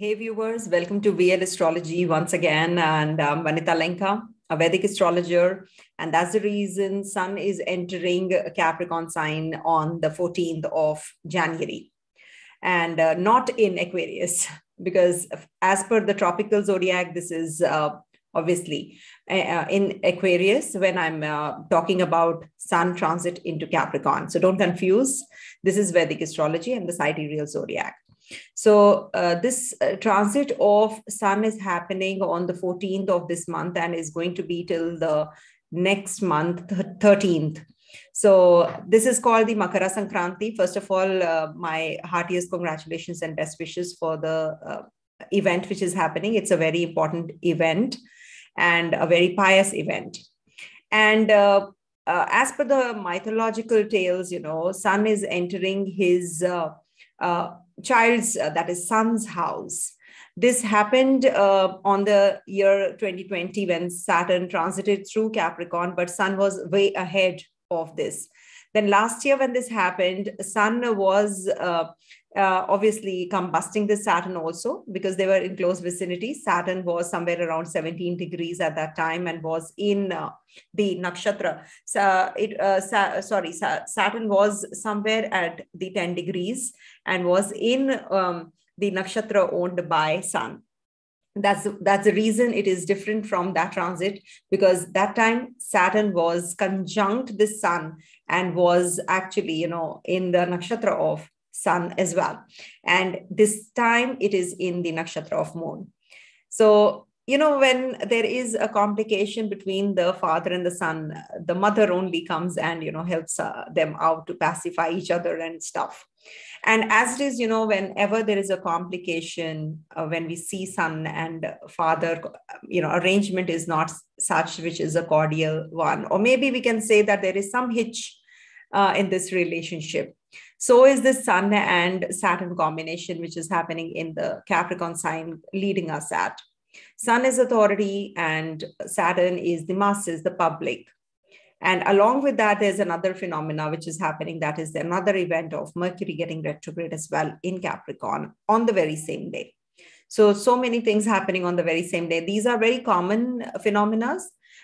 Hey viewers, welcome to VL Astrology once again. And I'm Vanita Lenka, a Vedic astrologer. And that's the reason Sun is entering a Capricorn sign on the 14th of January. And uh, not in Aquarius, because as per the tropical zodiac, this is uh, obviously uh, uh in Aquarius when I'm uh, talking about Sun transit into Capricorn. So don't confuse. This is Vedic astrology and the sidereal zodiac. So uh, this uh, transit of Sun is happening on the 14th of this month and is going to be till the next month, 13th. So this is called the Makara Sankranti. First of all, uh, my heartiest congratulations and best wishes for the uh, event which is happening. It's a very important event and a very pious event. And uh, uh, as per the mythological tales, you know, Sun is entering his uh, uh, child's, uh, that is son's house. This happened uh, on the year 2020 when Saturn transited through Capricorn, but Sun was way ahead of this. Then last year, when this happened, Sun was uh, uh, obviously combusting the Saturn also because they were in close vicinity. Saturn was somewhere around 17 degrees at that time and was in uh, the nakshatra. So it, uh, sa- sorry, sa- Saturn was somewhere at the 10 degrees and was in um, the nakshatra owned by Sun that's that's the reason it is different from that transit because that time saturn was conjunct the sun and was actually you know in the nakshatra of sun as well. And this time it is in the nakshatra of moon. So you know when there is a complication between the father and the son the mother only comes and you know helps uh, them out to pacify each other and stuff and as it is you know whenever there is a complication uh, when we see son and father you know arrangement is not such which is a cordial one or maybe we can say that there is some hitch uh, in this relationship. So is the sun and saturn combination which is happening in the capricorn sign leading us at. Sun is authority and saturn is the masses the public and along with that, there's another phenomena which is happening. That is another event of Mercury getting retrograde as well in Capricorn on the very same day. So, so many things happening on the very same day. These are very common phenomena.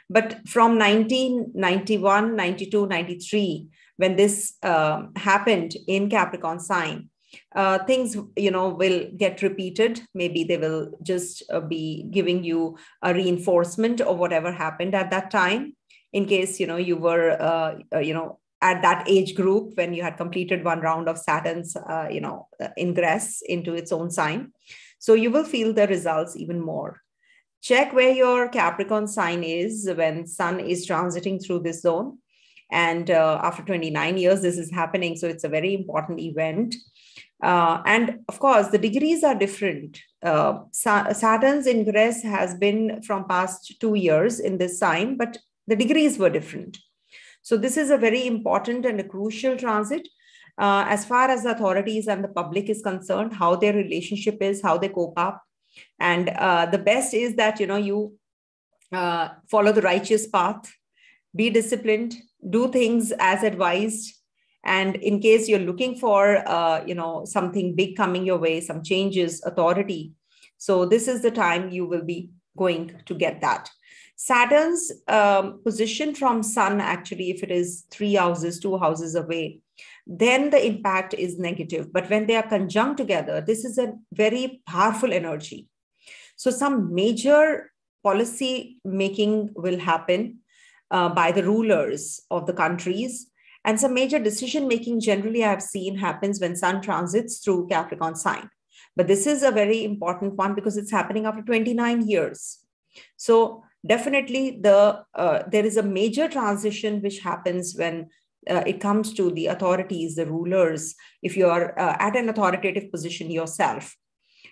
But from 1991, 92, 93, when this uh, happened in Capricorn sign, uh, things you know will get repeated maybe they will just uh, be giving you a reinforcement of whatever happened at that time in case you know you were uh, uh, you know at that age group when you had completed one round of saturn's uh, you know uh, ingress into its own sign. So you will feel the results even more. Check where your capricorn sign is when sun is transiting through this zone. And uh, after 29 years this is happening. So it's a very important event. Uh, and of course the degrees are different. Uh, saturn's ingress has been from past two years in this sign but the degrees were different. So this is a very important and a crucial transit uh, as far as the authorities and the public is concerned, how their relationship is, how they cope up. And uh, the best is that, you know, you uh, follow the righteous path, be disciplined, do things as advised. And in case you're looking for, uh, you know, something big coming your way, some changes, authority. So this is the time you will be going to get that. Saturn's um, position from Sun, actually, if it is three houses, two houses away, then the impact is negative. But when they are conjunct together, this is a very powerful energy. So, some major policy making will happen uh, by the rulers of the countries. And some major decision making generally I have seen happens when Sun transits through Capricorn sign. But this is a very important one because it's happening after 29 years. So definitely the uh, there is a major transition which happens when uh, it comes to the authorities the rulers. If you are uh, at an authoritative position yourself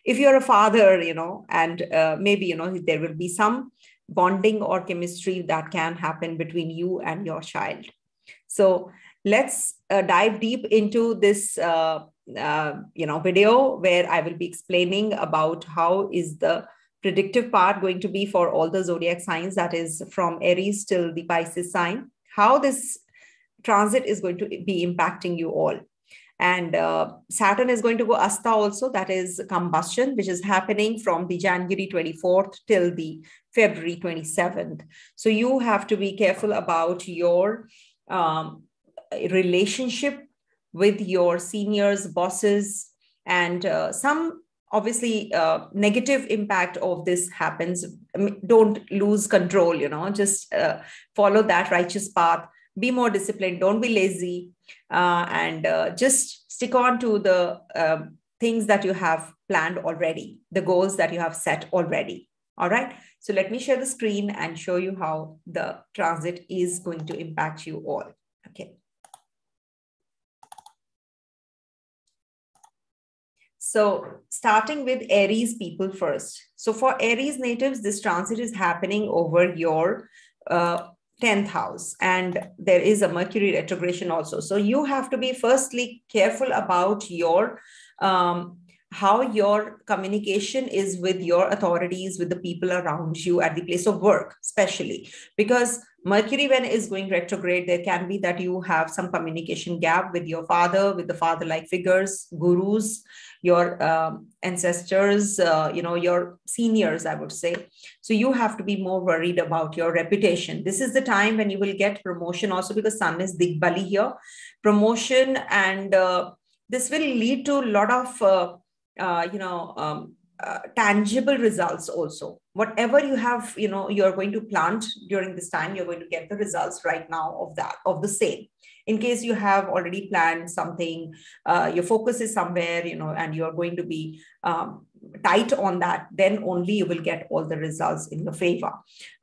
if you're a father you know and uh, maybe you know there will be some bonding or chemistry that can happen between you and your child. So let's uh, dive deep into this uh, you know video where i will be explaining about how is the predictive part going to be for all the zodiac signs, that is from Aries till the Pisces sign, how this transit is going to be impacting you all. And uh, Saturn is going to go Asta also, that is combustion, which is happening from the January 24th till the February 27th. So you have to be careful about your um, relationship with your seniors, bosses, and uh, some obviously uh, negative impact of this happens. don't lose control, you know, just uh, follow that righteous path. Be more disciplined. Don't be lazy uh, and uh, just stick on to the um, things that you have planned already, the goals that you have set already. All right. So let me share the screen and show you how the transit is going to impact you all. Okay. So starting with Aries people first. So for Aries natives, this transit is happening over your uh, 10th house and there is a mercury retrogression also so you have to be firstly careful about your um, how your communication is with your authorities with the people around you at the place of work especially because mercury when is going retrograde there can be that you have some communication gap with your father with the father like figures gurus your um, ancestors, uh, you know, your seniors, I would say. So you have to be more worried about your reputation. This is the time when you will get promotion also because Sun is Digbali here. Promotion and uh, this will lead to a lot of, uh, uh you know, um, uh, tangible results also whatever you have you know you're going to plant during this time you're going to get the results right now of that of the same. In case you have already planned something uh, your focus is somewhere you know and you're going to be um, tight on that then only you will get all the results in your favor.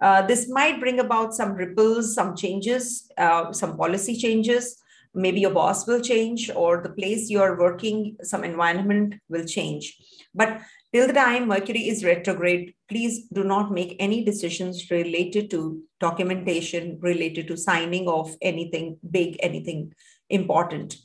Uh, this might bring about some ripples some changes uh, some policy changes. Maybe your boss will change or the place you are working some environment will change. But Till the time Mercury is retrograde, please do not make any decisions related to documentation, related to signing of anything big, anything important.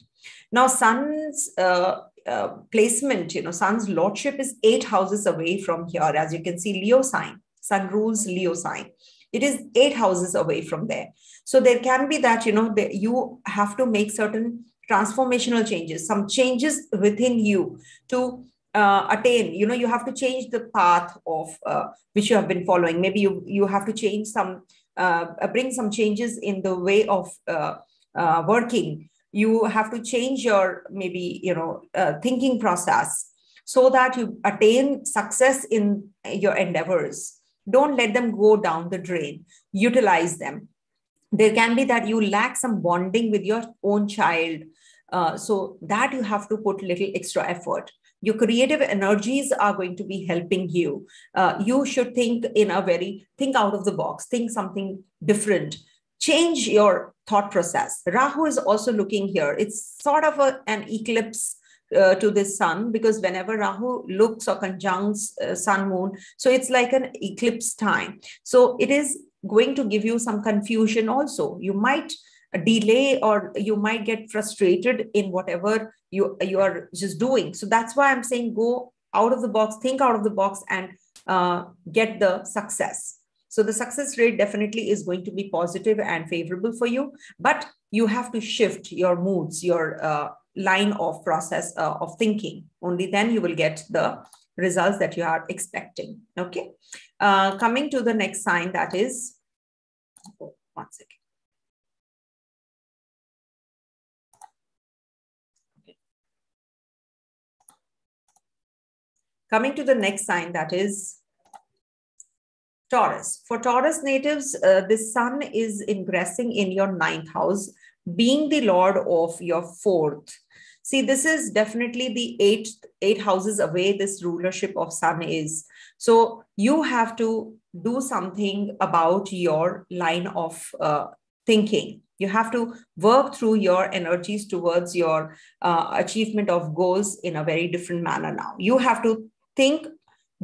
Now, Sun's uh, uh, placement, you know, Sun's lordship is eight houses away from here. As you can see, Leo sign. Sun rules Leo sign. It is eight houses away from there. So there can be that, you know, you have to make certain transformational changes, some changes within you to uh, attain. You know you have to change the path of uh, which you have been following. Maybe you you have to change some uh, uh bring some changes in the way of uh, uh, working. You have to change your maybe you know thinking process so that you attain success in your endeavors. Don't let them go down the drain. Utilize them. There can be that you lack some bonding with your own child. So that you have to put little extra effort your creative energies are going to be helping you. Uh, you should think in a very think out of the box think something different. Change your thought process. Rahu is also looking here. It's sort of a, an eclipse uh, to the sun because whenever rahu looks or conjuncts uh, sun moon so it's like an eclipse time. So it is going to give you some confusion also. You might delay or you might get frustrated in whatever you you are just doing. So that's why i'm saying go out of the box think out of the box and uh, get the success. So the success rate definitely is going to be positive and favorable for you but you have to shift your moods your uh, line of process uh, of thinking. Only then you will get the results that you are expecting. Okay? Uh, coming to the next sign that is oh, one second Coming to the next sign, that is Taurus. For Taurus natives, uh, the sun is ingressing in your ninth house, being the lord of your fourth. See, this is definitely the eight, eight houses away this rulership of sun is. So you have to do something about your line of uh, thinking. You have to work through your energies towards your uh, achievement of goals in a very different manner now. You have to think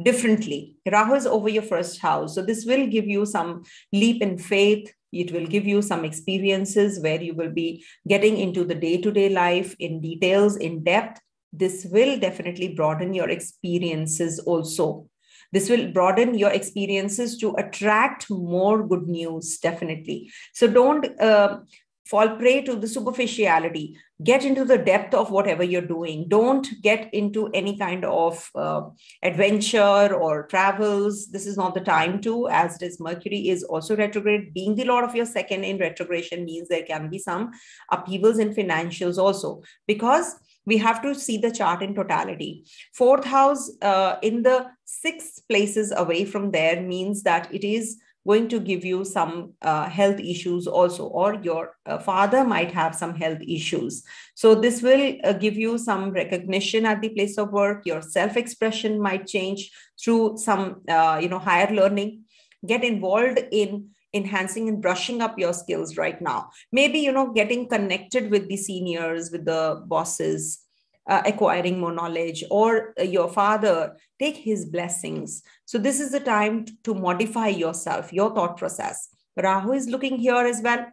differently. Rahu is over your first house. So this will give you some leap in faith. It will give you some experiences where you will be getting into the day to day life in details, in depth. This will definitely broaden your experiences also. This will broaden your experiences to attract more good news, definitely. So don't uh, fall prey to the superficiality. Get into the depth of whatever you're doing. Don't get into any kind of uh, adventure or travels. This is not the time to as it is mercury is also retrograde. Being the lord of your second in retrogression means there can be some upheavals in financials also. Because we have to see the chart in totality. Fourth house uh, in the sixth places away from there means that it is going to give you some uh, health issues also or your uh, father might have some health issues. So this will uh, give you some recognition at the place of work. Your self expression might change through some uh, you know higher learning. Get involved in enhancing and brushing up your skills right now. Maybe you know getting connected with the seniors with the bosses uh, acquiring more knowledge or uh, your father take his blessings. So this is the time to modify yourself your thought process. Rahu is looking here as well.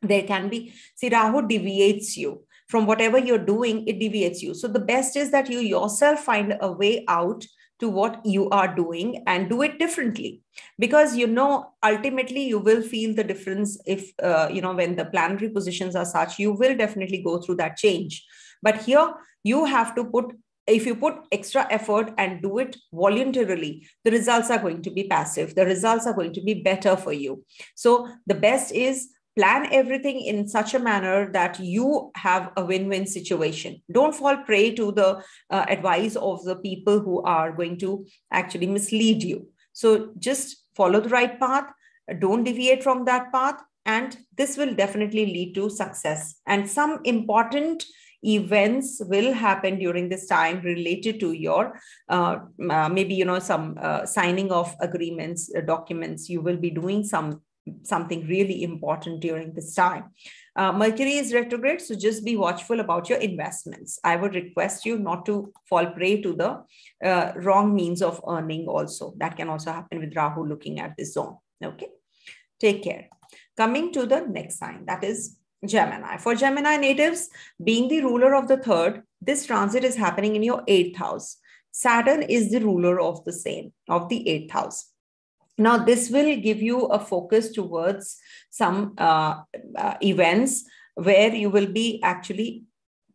There can be see rahu deviates you. From whatever you're doing it deviates you. So the best is that you yourself find a way out to what you are doing and do it differently. Because you know ultimately you will feel the difference if uh, you know when the planetary positions are such you will definitely go through that change. But here you have to put if you put extra effort and do it voluntarily the results are going to be passive. The results are going to be better for you. So the best is plan everything in such a manner that you have a win-win situation. Don't fall prey to the uh, advice of the people who are going to actually mislead you. So just follow the right path. Don't deviate from that path. And this will definitely lead to success. And some important events will happen during this time related to your uh, maybe you know some uh, signing of agreements uh, documents. You will be doing some something really important during this time. Uh, mercury is retrograde so just be watchful about your investments. I would request you not to fall prey to the uh, wrong means of earning also. That can also happen with rahu looking at this zone. Okay? Take care. Coming to the next sign that is Gemini. For Gemini natives, being the ruler of the third, this transit is happening in your eighth house. Saturn is the ruler of the same, of the eighth house. Now, this will give you a focus towards some uh, uh, events where you will be actually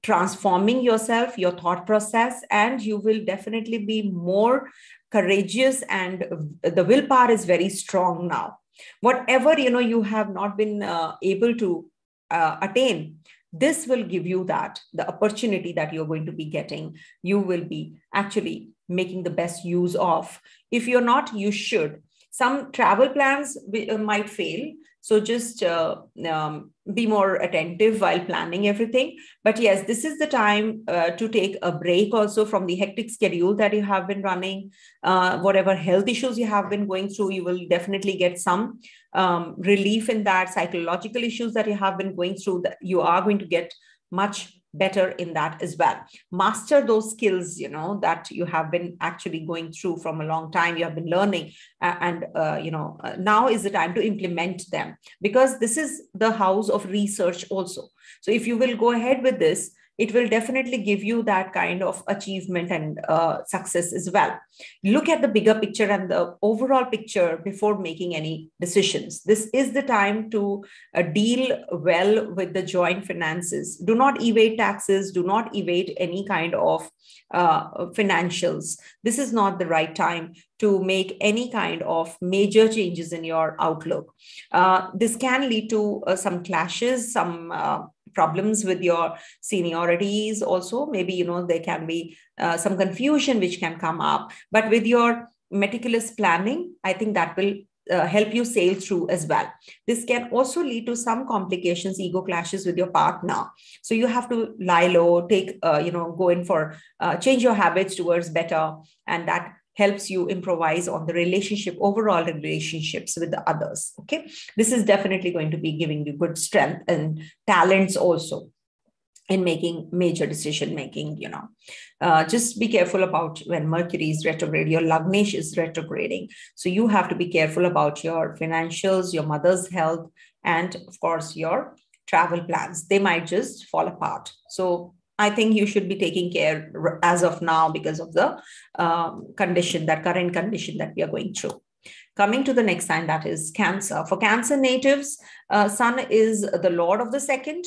transforming yourself, your thought process, and you will definitely be more courageous and the willpower is very strong now whatever you know you have not been uh, able to uh, attain. This will give you that the opportunity that you're going to be getting. You will be actually making the best use of. If you're not you should. Some travel plans uh, might fail. So just uh, um, be more attentive while planning everything. But yes, this is the time uh, to take a break also from the hectic schedule that you have been running. Uh, whatever health issues you have been going through, you will definitely get some um, relief in that. Psychological issues that you have been going through, that you are going to get much better in that as well. Master those skills you know that you have been actually going through from a long time you have been learning uh, and uh, you know uh, now is the time to implement them because this is the house of research also. So if you will go ahead with this it will definitely give you that kind of achievement and uh, success as well. Look at the bigger picture and the overall picture before making any decisions. This is the time to uh, deal well with the joint finances. Do not evade taxes, do not evade any kind of uh, financials. This is not the right time to make any kind of major changes in your outlook. Uh, this can lead to uh, some clashes, some uh, problems with your seniorities also maybe you know there can be uh, some confusion which can come up but with your meticulous planning i think that will uh, help you sail through as well. This can also lead to some complications, ego clashes with your partner. So you have to lie low, take, uh, you know, go in for uh, change your habits towards better, and that helps you improvise on the relationship, overall relationships with the others. Okay. This is definitely going to be giving you good strength and talents also in making major decision making you know uh, just be careful about when mercury is retrograde your lagnesh is retrograding so you have to be careful about your financials your mother's health and of course your travel plans they might just fall apart so I think you should be taking care as of now because of the um, condition, that current condition that we are going through. Coming to the next sign, that is Cancer. For Cancer natives, uh, Sun is the Lord of the second,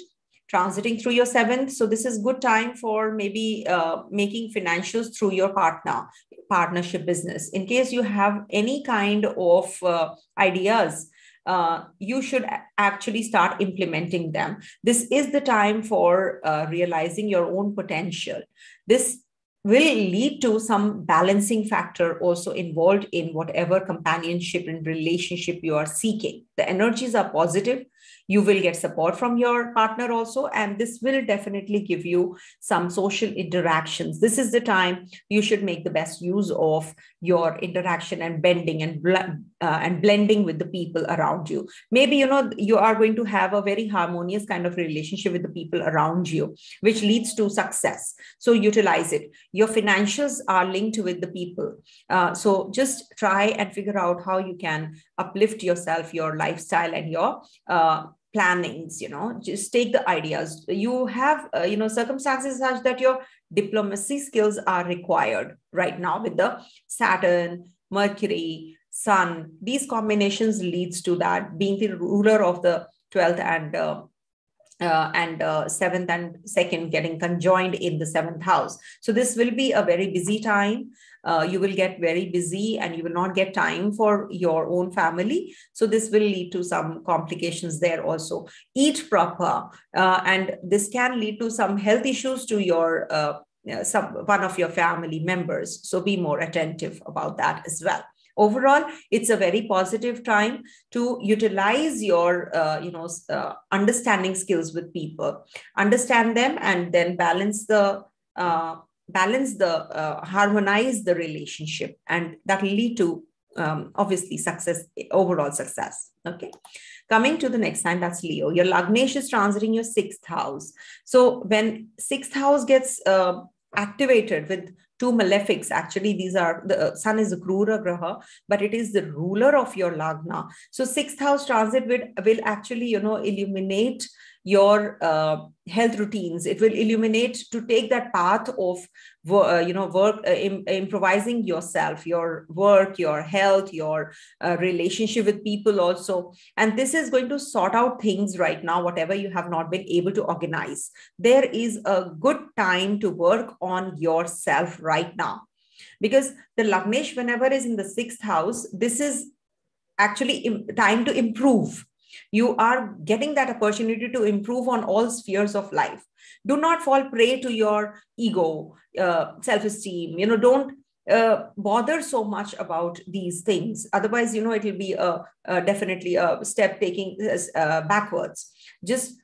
transiting through your seventh. So this is good time for maybe uh, making financials through your partner, partnership business. In case you have any kind of uh, ideas, uh, you should actually start implementing them. This is the time for uh, realizing your own potential. This will lead to some balancing factor also involved in whatever companionship and relationship you are seeking. The energies are positive you will get support from your partner also and this will definitely give you some social interactions. This is the time you should make the best use of your interaction and bending and uh, and blending with the people around you. Maybe you know you are going to have a very harmonious kind of relationship with the people around you which leads to success. So utilize it. Your financials are linked with the people. Uh, so just try and figure out how you can uplift yourself your lifestyle and your uh, plannings you know just take the ideas you have uh, you know circumstances such that your diplomacy skills are required right now with the saturn mercury sun these combinations leads to that being the ruler of the 12th and uh, uh, and uh, seventh and second getting conjoined in the seventh house. So this will be a very busy time. Uh, you will get very busy and you will not get time for your own family. So this will lead to some complications there also. Eat proper, uh, and this can lead to some health issues to your uh, some one of your family members. So be more attentive about that as well overall it's a very positive time to utilize your uh, you know uh, understanding skills with people understand them and then balance the uh, balance the uh, harmonize the relationship and that will lead to um, obviously success overall success okay coming to the next sign that's leo your lagnesh is transiting your sixth house so when sixth house gets uh, activated with two malefics. Actually, these are the uh, sun is a Krura Graha, but it is the ruler of your Lagna. So sixth house transit will, will actually, you know, illuminate your uh, health routines. It will illuminate to take that path of uh, you know work uh, Im- improvising yourself your work your health your uh, relationship with people also. And this is going to sort out things right now whatever you have not been able to organize. There is a good time to work on yourself right now. Because the lagnesh whenever is in the sixth house this is actually Im- time to improve you are getting that opportunity to improve on all spheres of life. Do not fall prey to your ego uh, self-esteem. You know don't uh, bother so much about these things. Otherwise you know it will be a, a definitely a step taking uh, backwards. Just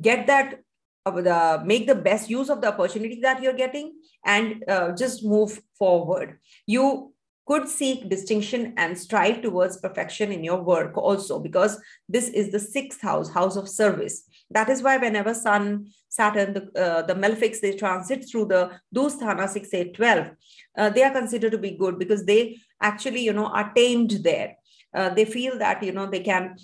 get that uh, the, make the best use of the opportunity that you're getting and uh, just move forward. You could seek distinction and strive towards perfection in your work also because this is the sixth house house of service. That is why whenever sun saturn the, uh, the malefics they transit through the dusthana 6 8 12 uh, they are considered to be good because they actually you know are tamed there. Uh, they feel that you know they can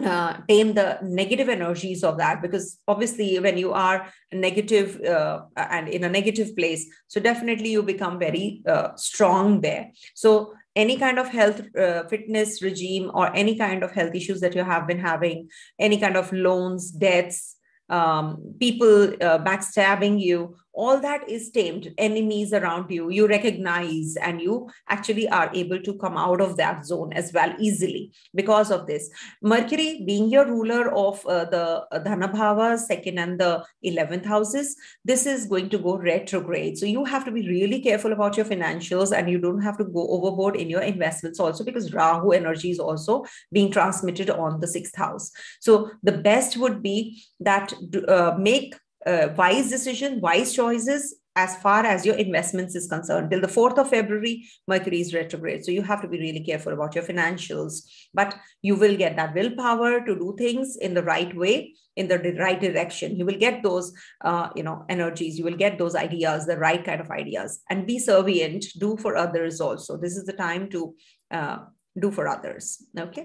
uh, tame the negative energies of that because obviously when you are negative uh, and in a negative place so definitely you become very uh, strong there. So any kind of health uh, fitness regime or any kind of health issues that you have been having any kind of loans debts um, people uh, backstabbing you all that is tamed enemies around you. You recognize and you actually are able to come out of that zone as well easily because of this. Mercury being your ruler of uh, the dhanabhava second and the 11th houses this is going to go retrograde. So you have to be really careful about your financials and you don't have to go overboard in your investments also because rahu energy is also being transmitted on the sixth house. So the best would be that uh, make uh, wise decision, wise choices as far as your investments is concerned. Till the 4th of February, Mercury is retrograde. So you have to be really careful about your financials. But you will get that willpower to do things in the right way, in the right direction. You will get those, uh, you know, energies. You will get those ideas, the right kind of ideas. And be servient, do for others also. This is the time to uh, do for others. Okay.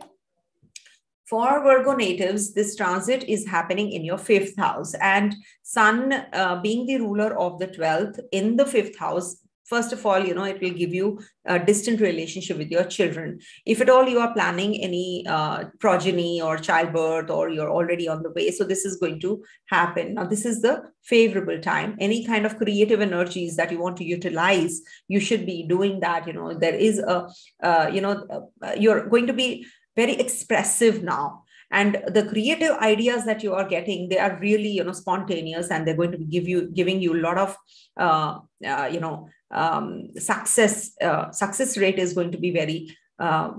For Virgo natives, this transit is happening in your fifth house, and Sun, uh, being the ruler of the 12th in the fifth house, first of all you know it will give you a distant relationship with your children. If at all you are planning any uh, progeny or childbirth or you're already on the way so this is going to happen. Now this is the favorable time. Any kind of creative energies that you want to utilize you should be doing that. You know there is a uh, you know uh, you're going to be very expressive now. And the creative ideas that you are getting they are really you know spontaneous and they're going to give you giving you a lot of uh, uh, you know um, success uh, success rate is going to be very uh,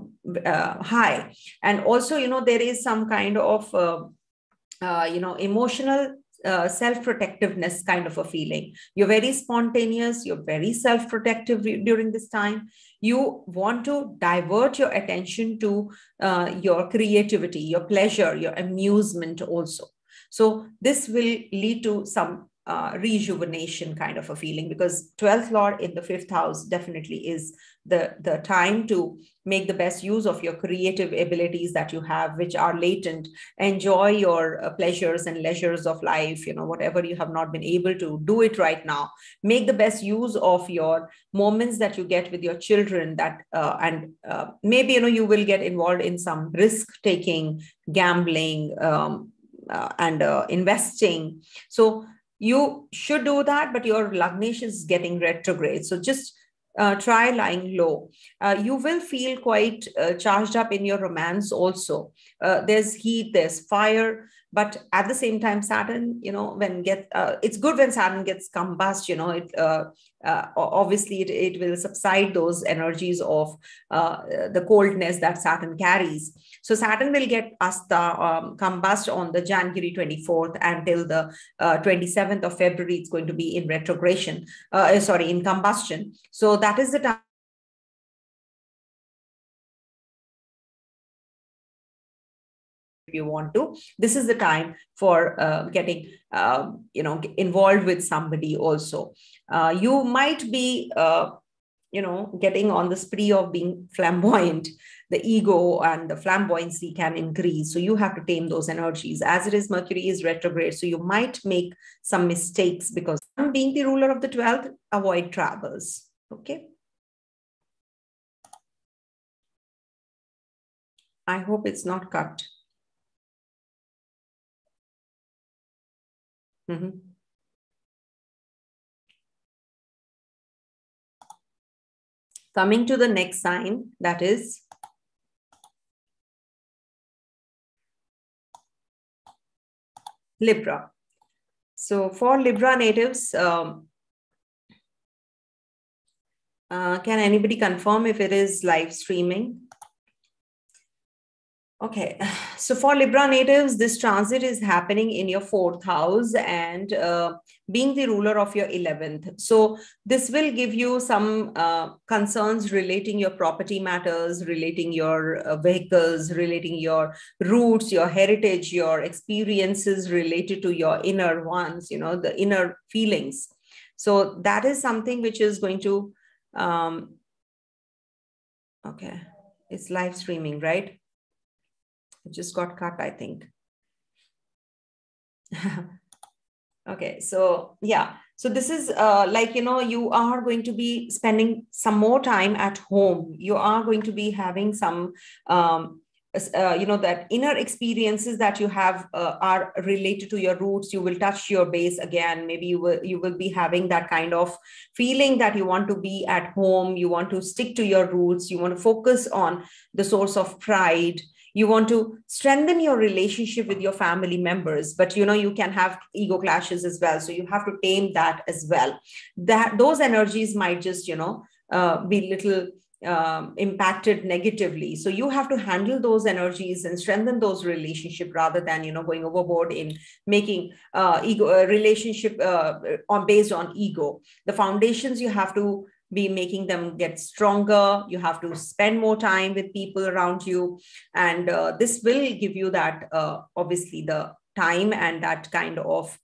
uh, high. And also you know there is some kind of uh, you know emotional uh, self-protectiveness kind of a feeling. You're very spontaneous you're very self-protective during this time. You want to divert your attention to uh, your creativity your pleasure your amusement also. So this will lead to some uh, rejuvenation kind of a feeling because 12th lord in the fifth house definitely is the the time to make the best use of your creative abilities that you have which are latent. Enjoy your uh, pleasures and leisures of life you know whatever you have not been able to do it right now. Make the best use of your moments that you get with your children that uh, and uh, maybe you know you will get involved in some risk taking gambling um, uh, and uh, investing. So you should do that, but your Lagnesh is getting retrograde. So just uh, try lying low. Uh, you will feel quite uh, charged up in your romance also. Uh, there's heat, there's fire, but at the same time, Saturn, you know, when get uh, it's good when Saturn gets combust, you know, it uh, obviously it, it will subside those energies of the coldness that Saturn carries. So Saturn will get Asta um, combust on the January 24th until the uh, 27th of February. It's going to be in retrogression, uh, eh, sorry, in combustion. So that is the time. If you want to, this is the time for uh, getting, uh, you know, involved with somebody also. Uh, you might be uh, you know getting on the spree of being flamboyant the ego and the flamboyancy can increase. So you have to tame those energies. As it is mercury is retrograde so you might make some mistakes because I'm being the ruler of the 12th avoid travels. Okay? I hope it's not cut. Mm-hmm. Coming to the next sign, that is Libra. So for Libra natives, um, uh, can anybody confirm if it is live streaming? Okay, so for Libra natives, this transit is happening in your fourth house and uh, being the ruler of your 11th. So this will give you some uh, concerns relating your property matters, relating your uh, vehicles, relating your roots, your heritage, your experiences related to your inner ones, you know, the inner feelings. So that is something which is going to, um, okay, it's live streaming, right? It just got cut, I think. okay, so yeah. So this is uh, like, you know, you are going to be spending some more time at home. You are going to be having some, um, uh, you know, that inner experiences that you have uh, are related to your roots. You will touch your base again. Maybe you will you will be having that kind of feeling that you want to be at home. You want to stick to your roots. You want to focus on the source of pride you want to strengthen your relationship with your family members but you know you can have ego clashes as well. So you have to tame that as well. That those energies might just you know uh, be little um, impacted negatively. So you have to handle those energies and strengthen those relationship rather than you know going overboard in making uh, ego uh, relationship uh, on based on ego. The foundations you have to be making them get stronger. You have to spend more time with people around you. And uh, this will give you that uh, obviously the time and that kind of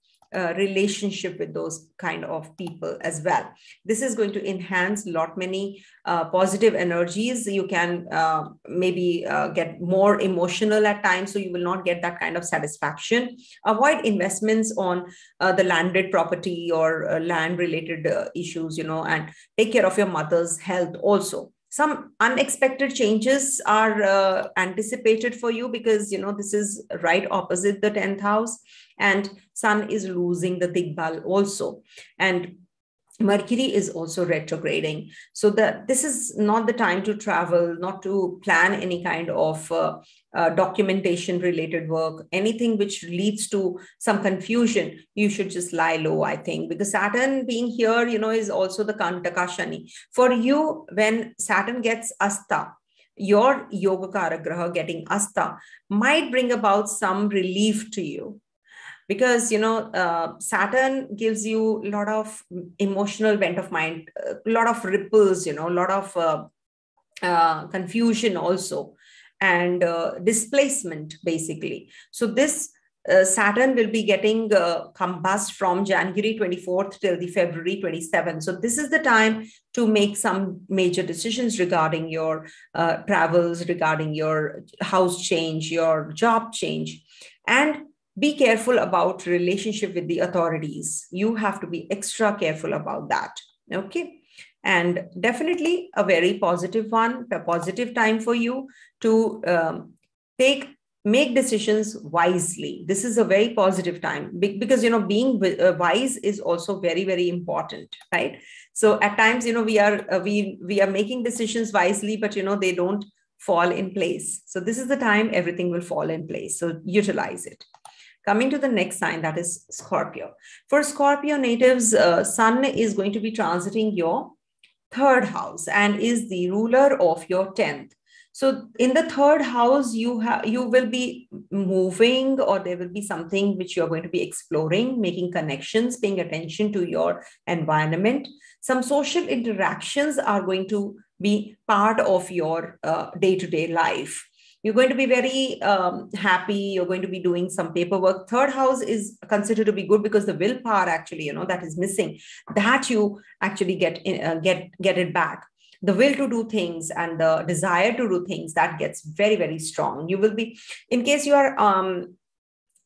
relationship with those kind of people as well. This is going to enhance lot many uh, positive energies. You can uh, maybe uh, get more emotional at times, so you will not get that kind of satisfaction. Avoid investments on uh, the landed property or uh, land related issues, you know, and take care of your mother's health also some unexpected changes are uh, anticipated for you because you know this is right opposite the 10th house and sun is losing the digbal also. And mercury is also retrograding. So that this is not the time to travel not to plan any kind of uh, uh, documentation related work anything which leads to some confusion you should just lie low i think. Because saturn being here you know is also the kantaka shani for you when saturn gets asta your yoga karagraha getting asta might bring about some relief to you because you know uh, saturn gives you a lot of emotional bent of mind a lot of ripples you know a lot of uh, uh, confusion also and uh, displacement basically so this uh, Saturn will be getting uh, combust from January 24th till the February 27th. So this is the time to make some major decisions regarding your uh, travels, regarding your house change, your job change, and be careful about relationship with the authorities. You have to be extra careful about that okay? And definitely a very positive one a positive time for you to um, take make decisions wisely. This is a very positive time because you know being uh, wise is also very very important right? So at times you know we are uh, we we are making decisions wisely but you know they don't fall in place. So this is the time everything will fall in place. So utilize it Coming to the next sign, that is Scorpio. For Scorpio natives, uh, Sun is going to be transiting your third house and is the ruler of your 10th. So in the third house, you have you will be moving, or there will be something which you are going to be exploring, making connections, paying attention to your environment. Some social interactions are going to be part of your day to day life you're going to be very um, happy. You're going to be doing some paperwork. Third house is considered to be good because the willpower actually you know that is missing that you actually get uh, get get it back. The will to do things and the desire to do things that gets very very strong. You will be in case you are um,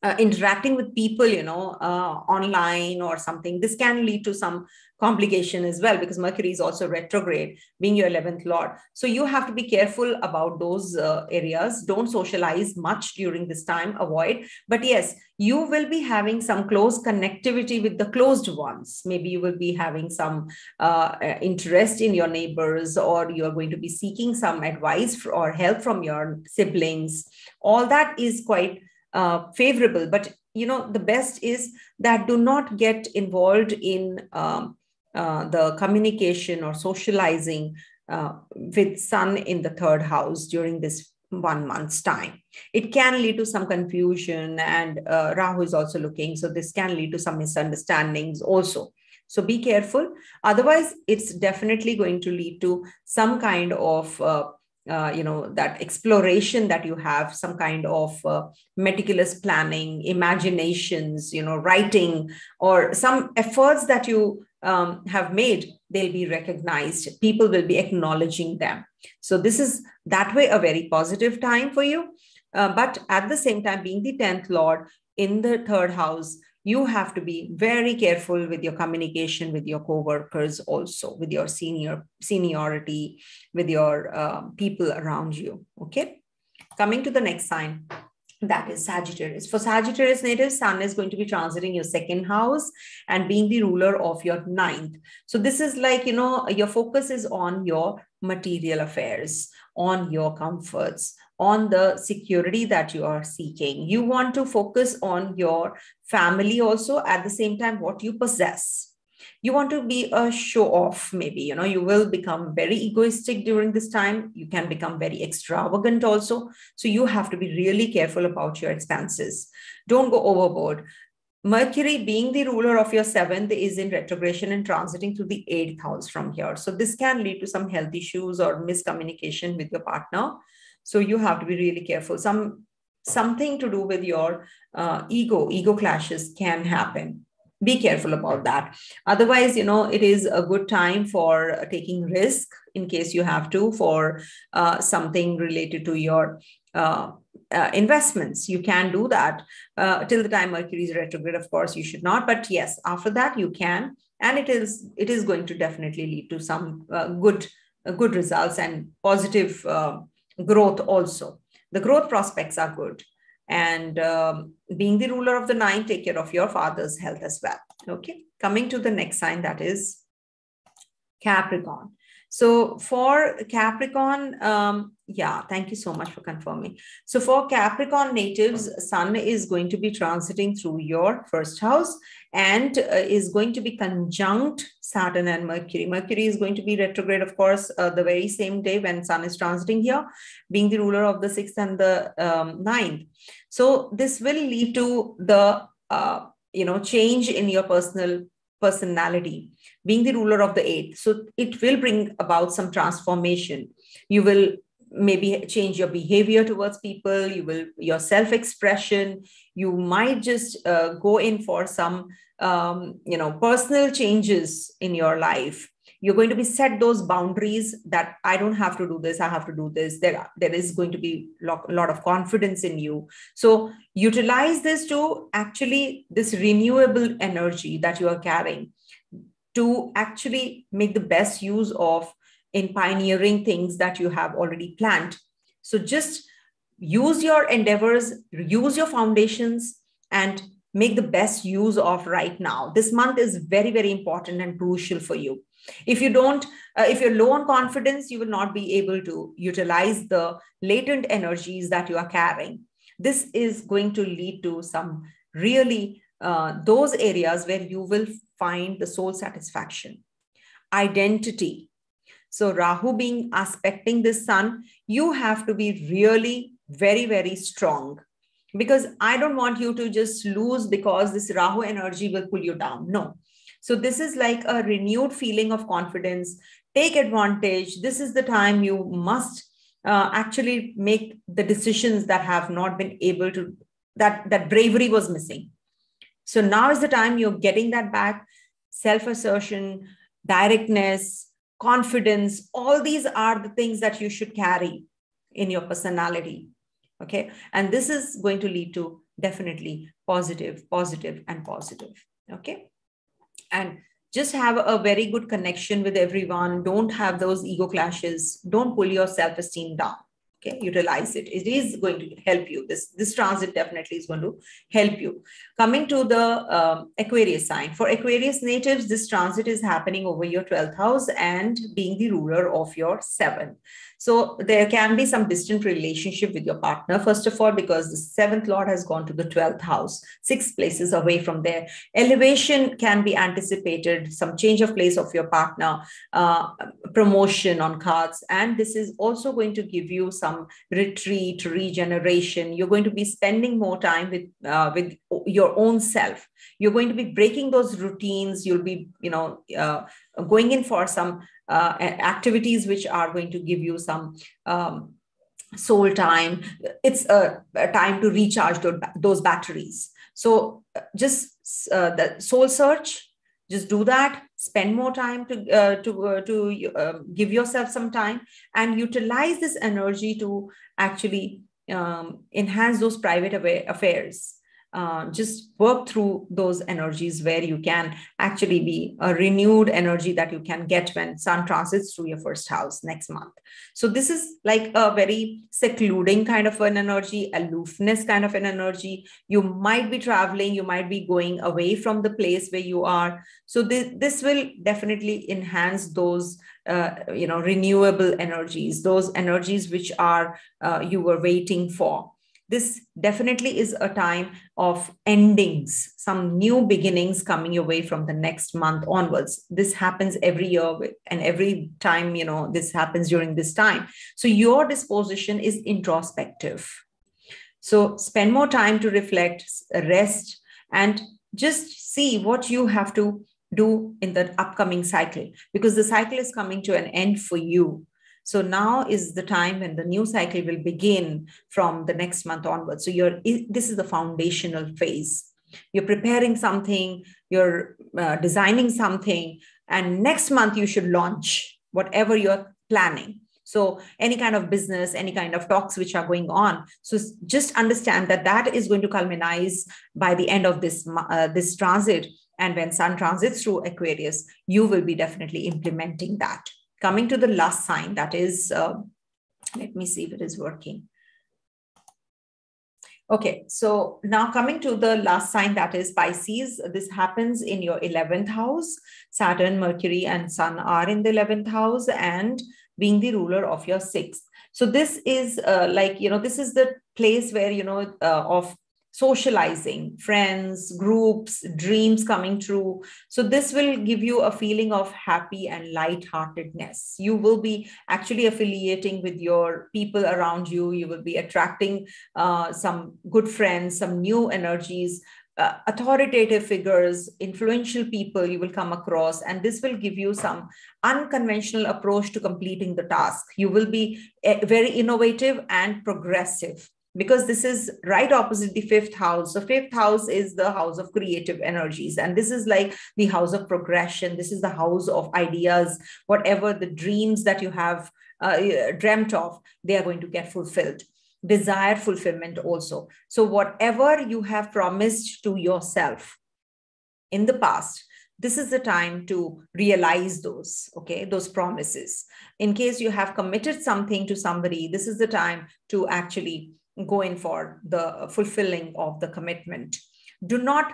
uh, interacting with people you know uh, online or something this can lead to some complication as well because mercury is also retrograde being your 11th lord. So you have to be careful about those uh, areas. Don't socialize much during this time avoid. But yes you will be having some close connectivity with the closed ones. Maybe you will be having some uh, interest in your neighbors or you are going to be seeking some advice or help from your siblings. All that is quite uh, favorable. But you know the best is that do not get involved in um, uh, the communication or socializing uh, with sun in the third house during this one month's time. It can lead to some confusion and uh, rahu is also looking so this can lead to some misunderstandings also. So be careful. Otherwise it's definitely going to lead to some kind of uh, you know that exploration that you have some kind of uh, meticulous planning imaginations you know writing or some efforts that you um, have made they'll be recognized. People will be acknowledging them. So this is that way a very positive time for you. Uh, but at the same time being the 10th lord in the third house you have to be very careful with your communication with your co-workers also with your senior seniority with your uh, people around you okay? Coming to the next sign that is Sagittarius. For Sagittarius native, Sun is going to be transiting your second house and being the ruler of your ninth. So this is like, you know, your focus is on your material affairs, on your comforts, on the security that you are seeking. You want to focus on your family also at the same time, what you possess you want to be a show off maybe you know you will become very egoistic during this time. You can become very extravagant also. So you have to be really careful about your expenses. Don't go overboard. Mercury being the ruler of your seventh is in retrogression and transiting to the eighth house from here. So this can lead to some health issues or miscommunication with your partner. So you have to be really careful. Some something to do with your uh, ego. Ego clashes can happen be careful about that. Otherwise you know it is a good time for taking risk in case you have to for uh, something related to your uh, uh, investments. You can do that uh, till the time mercury is retrograde of course you should not. But yes after that you can. And it is it is going to definitely lead to some uh, good uh, good results and positive growth also. The growth prospects are good and um, being the ruler of the nine take care of your father's health as well. Okay. Coming to the next sign that is capricorn. So for Capricorn, um, yeah, thank you so much for confirming. So for Capricorn natives, Sun is going to be transiting through your first house and uh, is going to be conjunct Saturn and Mercury. Mercury is going to be retrograde, of course, uh, the very same day when Sun is transiting here, being the ruler of the sixth and the um, ninth. So this will lead to the uh, you know change in your personal personality being the ruler of the eighth so it will bring about some transformation you will maybe change your behavior towards people you will your self expression you might just uh, go in for some um, you know personal changes in your life. You're going to be set those boundaries that i don't have to do this i have to do this there there is going to be a lot, lot of confidence in you. So utilize this to actually this renewable energy that you are carrying to actually make the best use of in pioneering things that you have already planned. So just use your endeavors use your foundations and make the best use of right now. This month is very very important and crucial for you. If you don't uh, if you're low on confidence you will not be able to utilize the latent energies that you are carrying. This is going to lead to some really uh, those areas where you will find the soul satisfaction. Identity so rahu being aspecting the sun you have to be really very very strong because i don't want you to just lose because this rahu energy will pull you down no so this is like a renewed feeling of confidence. Take advantage. This is the time you must uh, actually make the decisions that have not been able to, that, that bravery was missing. So now is the time you're getting that back. Self assertion, directness, confidence, all these are the things that you should carry in your personality. Okay. And this is going to lead to definitely positive, positive, and positive. Okay and just have a very good connection with everyone don't have those ego clashes don't pull your self-esteem down okay utilize it it is going to help you this this transit definitely is going to help you coming to the um, aquarius sign for aquarius natives this transit is happening over your 12th house and being the ruler of your seventh so there can be some distant relationship with your partner, first of all, because the seventh Lord has gone to the 12th house, six places away from there. Elevation can be anticipated, some change of place of your partner, uh, promotion on cards. And this is also going to give you some retreat, regeneration. You're going to be spending more time with, uh, with your own self. You're going to be breaking those routines. You'll be, you know, uh, going in for some uh, activities which are going to give you some um, soul time. It's a, a, time to recharge those batteries. So uh, just uh, the soul search, just do that. Spend more time to uh, to uh, to uh, give yourself some time and utilize this energy to actually um, enhance those private affairs uh, just work through those energies where you can actually be a renewed energy that you can get when sun transits through your first house next month. So this is like a very secluding kind of an energy aloofness kind of an energy. You might be traveling you might be going away from the place where you are. So this, this will definitely enhance those uh, you know renewable energies those energies which are uh, you were waiting for this definitely is a time of endings, some new beginnings coming your way from the next month onwards. This happens every year, and every time, you know, this happens during this time. So your disposition is introspective. So spend more time to reflect, rest, and just see what you have to do in the upcoming cycle because the cycle is coming to an end for you so now is the time when the new cycle will begin from the next month onwards. So you're this is the foundational phase. You're preparing something you're uh, designing something and next month you should launch whatever you're planning so any kind of business any kind of talks which are going on so just understand that that is going to culminate by the end of this uh, this transit and when sun transits through aquarius you will be definitely implementing that coming to the last sign that is uh, let me see if it is working Okay, so now coming to the last sign that is Pisces, this happens in your 11th house. Saturn, Mercury, and Sun are in the 11th house and being the ruler of your sixth. So this is uh, like, you know, this is the place where, you know, uh, of socializing, friends, groups, dreams coming true. So, this will give you a feeling of happy and lightheartedness. You will be actually affiliating with your people around you. You will be attracting uh, some good friends, some new energies. Uh, authoritative figures, influential people you will come across, and this will give you some unconventional approach to completing the task. You will be uh, very innovative and progressive because this is right opposite the fifth house. So, fifth house is the house of creative energies, and this is like the house of progression. This is the house of ideas. Whatever the dreams that you have uh, dreamt of, they are going to get fulfilled. Desire fulfillment also. So, whatever you have promised to yourself in the past, this is the time to realize those okay those promises in case you have committed something to somebody this is the time to actually go in for the fulfilling of the commitment. Do not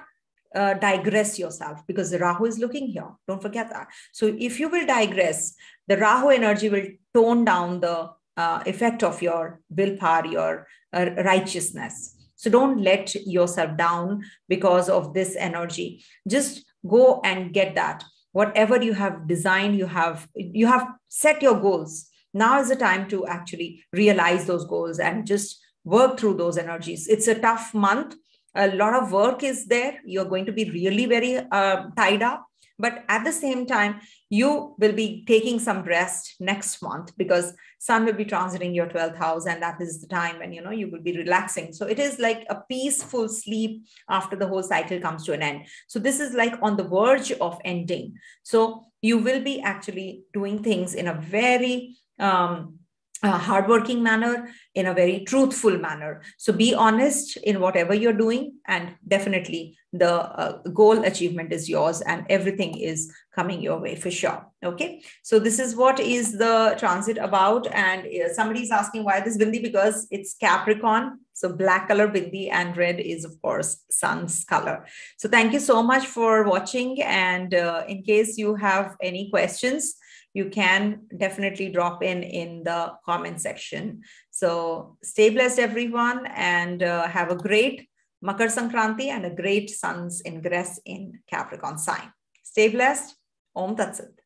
uh, digress yourself because the Rahu is looking here. Don't forget that. So if you will digress, the Rahu energy will tone down the uh, effect of your willpower, your uh, righteousness. So don't let yourself down because of this energy. Just go and get that. Whatever you have designed, you have you have set your goals. Now is the time to actually realize those goals and just work through those energies. It's a tough month. A lot of work is there. You're going to be really very uh, tied up. But at the same time, you will be taking some rest next month because sun will be transiting your 12th house and that is the time when you know you will be relaxing so it is like a peaceful sleep after the whole cycle comes to an end so this is like on the verge of ending so you will be actually doing things in a very um, a hardworking manner, in a very truthful manner. So be honest in whatever you're doing, and definitely the uh, goal achievement is yours, and everything is coming your way for sure. Okay, so this is what is the transit about, and uh, somebody is asking why this bindi because it's Capricorn. So black color bindi and red is of course sun's color. So thank you so much for watching, and uh, in case you have any questions you can definitely drop in in the comment section. So stay blessed, everyone, and uh, have a great Makar Sankranti and a great sun's ingress in Capricorn sign. Stay blessed. Om Tat Sat.